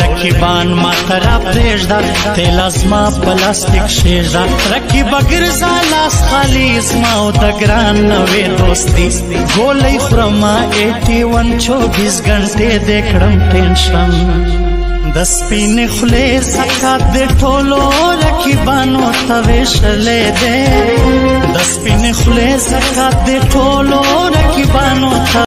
رکیبان ما ترا پریږدا تیل ازما پلاستیک شیږدا رکیب ګرځا لاس خالی اسما او د ګران نوې دوستي ګولې فرما 81 24 غنټه دې کړم ټینشن د سپین خلې سکات د ټولو رکیبانو ته وشلې ده د سپین خلې سکات د ټولو